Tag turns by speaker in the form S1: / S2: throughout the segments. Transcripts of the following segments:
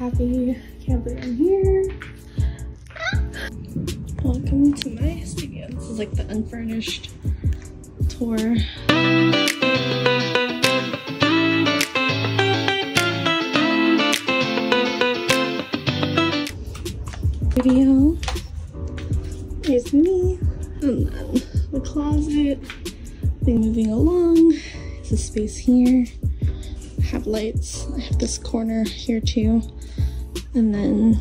S1: Happy camper in here. Welcome to my studio. This is like the unfurnished tour. Video. Here's me. And then the closet. Thing moving along. There's a space here. Have lights. I have this corner here too. And then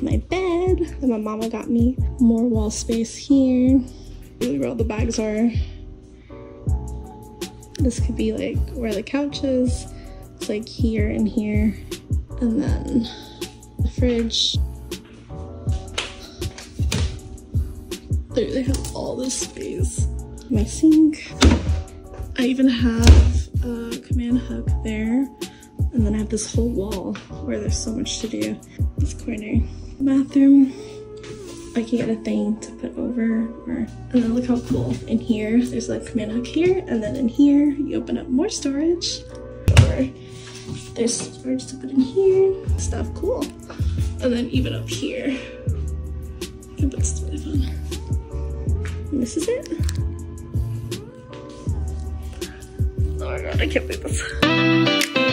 S1: my bed that my mama got me. More wall space here. Really where all the bags are. This could be like where the couch is. It's like here and here. And then the fridge. There they have all this space. My sink. I even have command hook there. And then I have this whole wall where there's so much to do. This corner. Bathroom. I can get a thing to put over or and then look how cool. In here, there's like command hook here, and then in here, you open up more storage. Or there's storage to put in here. Stuff cool. And then even up here, you can put stuff on. And this is it. My god, I can't believe this.